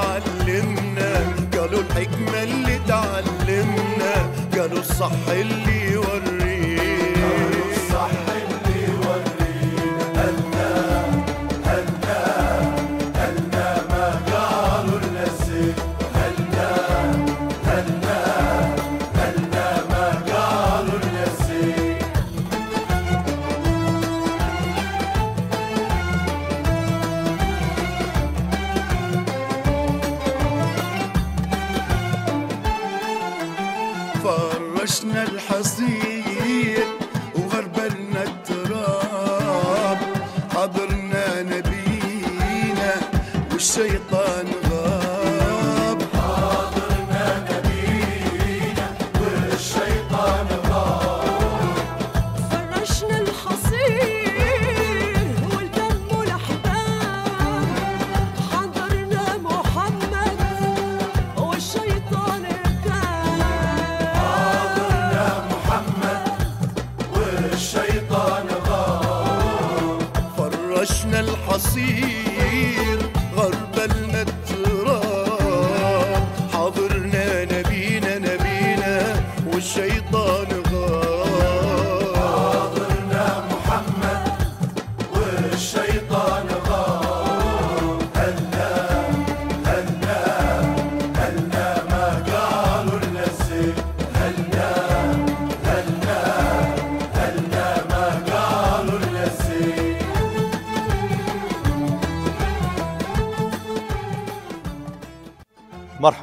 اتعلمنا قالوا الحكمة اللي اتعلمنا قالوا الصح اللي personal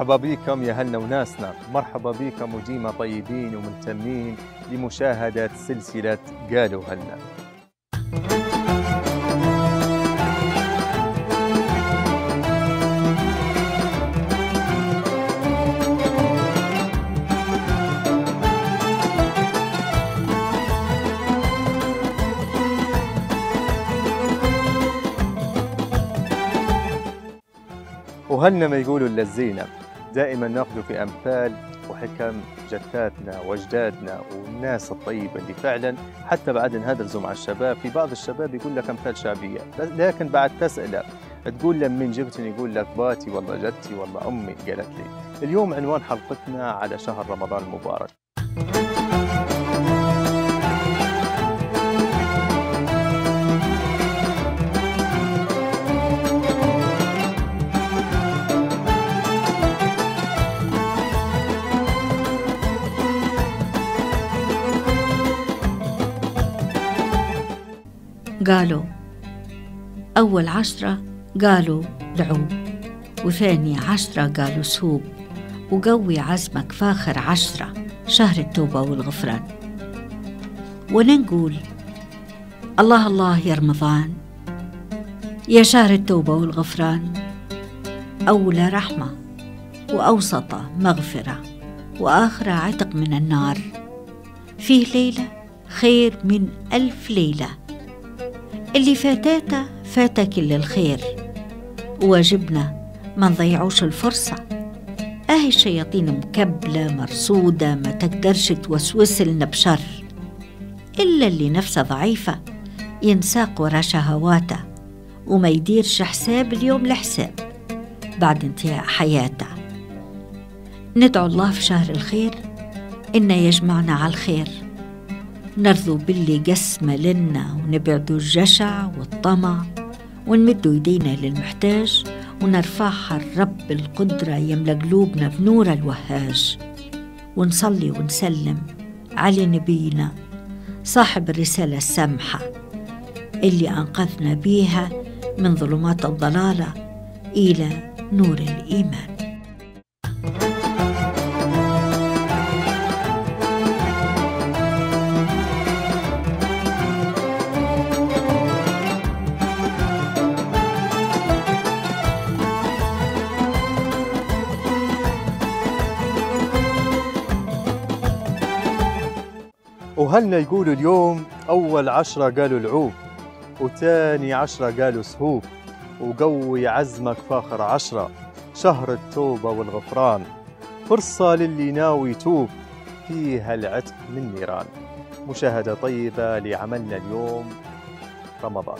مرحبا بكم يا هلنا وناسنا. مرحبا بكم وديما طيبين ومهتمين لمشاهدة سلسلة قالوا هلنا وهلنا ما يقولوا إلا الزينة دائما نأخذ في أمثال وحكم جداتنا وأجدادنا والناس الطيبة اللي فعلا حتى بعد نهدرزوا مع الشباب في بعض الشباب يقول لك أمثال شعبية. بس- لكن بعد تسأله تقول له من جبتني؟ يقول لك باتي والله جدتي والله أمي قالت لي. اليوم عنوان حلقتنا على شهر رمضان المبارك. قالوا أول عشرة قالوا لعوب وثاني عشرة قالوا سوب وقوي عزمك فاخر عشرة شهر التوبة والغفران. ونقول الله الله يا رمضان يا شهر التوبة والغفران أولى رحمة وأوسط مغفرة وآخر عتق من النار. فيه ليلة خير من ألف ليلة. اللي فاتاته فات كل الخير وواجبنا ما نضيعوش الفرصة. أهي الشياطين مكبلة مرصودة ما تقدرش توسوس لنا بشر إلا اللي نفسه ضعيفة ينساق ورا شهواته وما يديرش حساب اليوم لحساب بعد انتهاء حياته. ندعو الله في شهر الخير إنه يجمعنا على الخير. نرضوا باللي قسم لنا ونبعدوا الجشع والطمع ونمدوا يدينا للمحتاج ونرفعها الرب القدرة يملى قلوبنا بنور الوهاج ونصلي ونسلم على نبينا صاحب الرسالة السامحة اللي أنقذنا بيها من ظلمات الضلالة إلى نور الإيمان. وهلنا يقولوا اليوم أول عشرة قالوا العوب وتاني عشرة قالوا سهوب وقوي عزمك فاخر عشرة شهر التوبة والغفران. فرصة للي ناوي يتوب فيها العتق من نيران. مشاهدة طيبة لعملنا اليوم رمضان.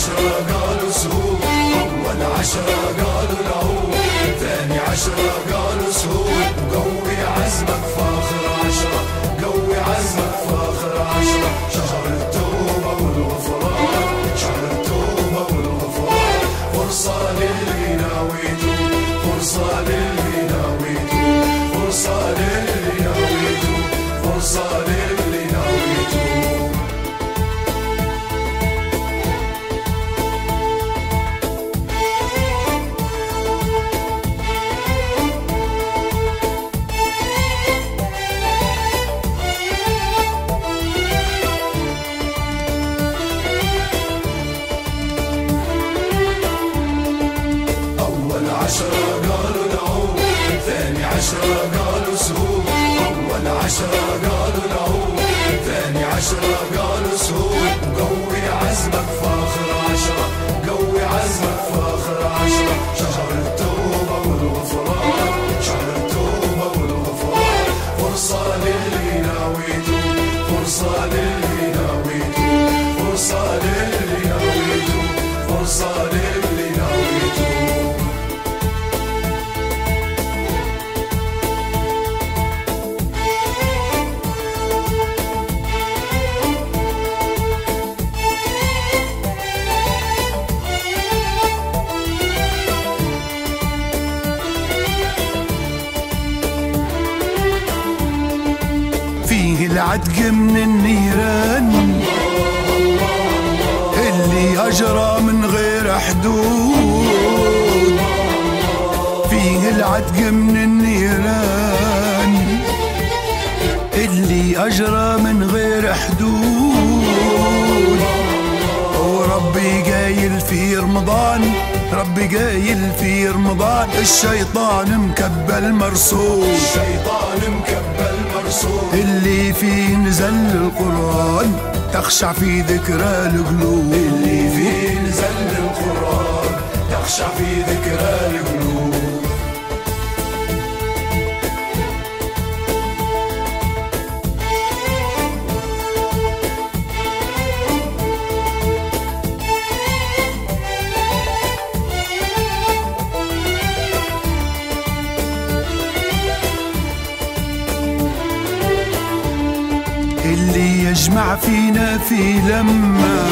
عشرة قالوا سهوب أول عشرة قالوا نعود ثاني عشرة قالوا سهول قوي عزمك فاخر عشرة قوي عزمك فاخر عشرة. شهر التوبة والغفران شهر التوبة والغفران. فرصة للي ناويته العتق من النيران. اللي أجرى من غير حدود. فيه العتق من النيران. اللي أجرى من غير حدود. وربي قايل في رمضان ربي قايل في رمضان الشيطان مكبل مرصود الشيطان مكبل مرصود اللي فيه نزل القرآن تخشع في ذكرى القلوب. اللي فيه نزل القرآن تخشع في ذكرى القلوب. يجمع فينا في لما.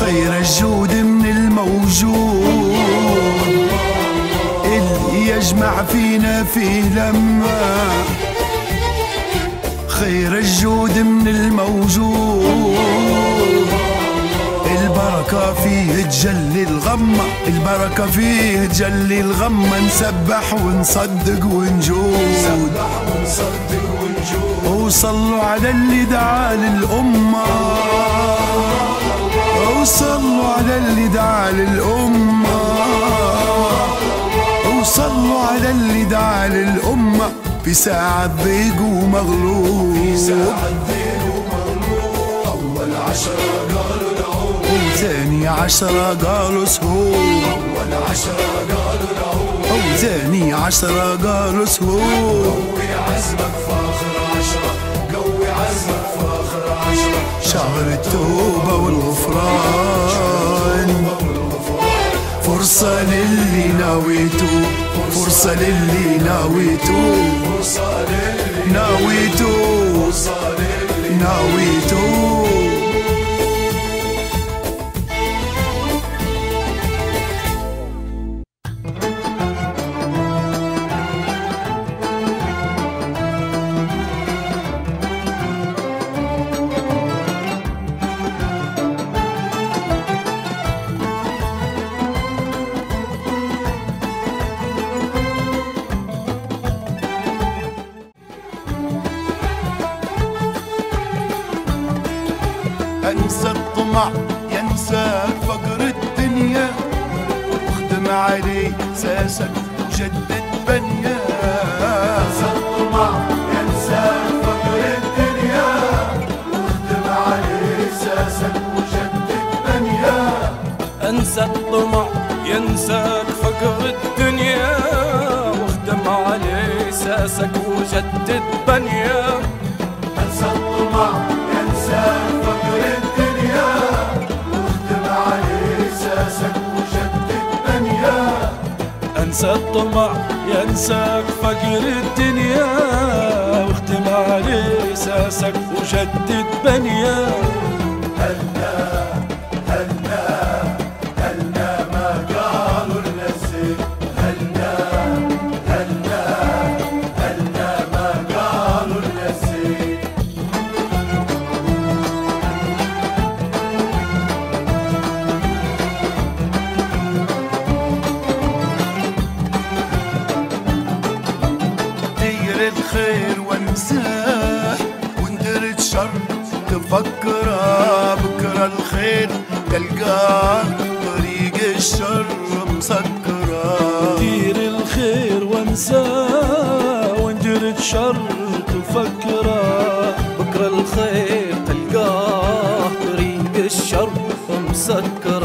خير الجود من الموجود. اللي يجمع فينا في لما. خير الجود من الموجود. البركة فيه تجلي الغمة البركة فيه تجلي الغمة نسبح ونصدق ونجود. سبح ونصدق ونجود وصلوا على اللي دعا للأمة. وصلوا على اللي دعا للأمة. وصلوا على اللي دعا للأمة. في ساعة ضيق ومغلوب. ساعة ضيق ومغلوب. أول عشرة وثاني عشرة قالوا سهول. أول عشرة قالوا نعود وثاني عشرة قالوا سهول. قوي عزمك فاخر عشرة قوي عزمك فاخر عشرة شهر التوبة والغفران. فرصة للي ناويتو. فرصة للي ناويتو. فرصة للي ناويتو. فرصة للي ناويتو. انسى الطمع ينسى فقر الدنيا. واخدم عليه ساسك وجدد بنيا. انسى الطمع ينسى فقر الدنيا. واخدم عليه ساسك وجدد بنيا. أنسى الطمع ينساك فقر الدنيا. واخدم على اساسك وجدد بنيا. أنسى الطمع أنسى الطمع ينساك فقر الدنيا. واختم عليه اساسك وجدد بنيان ومسكرة دير الخير وانساه وندير الشر تفكره بكرة الخير تلقاه طريق الشر ومسكرة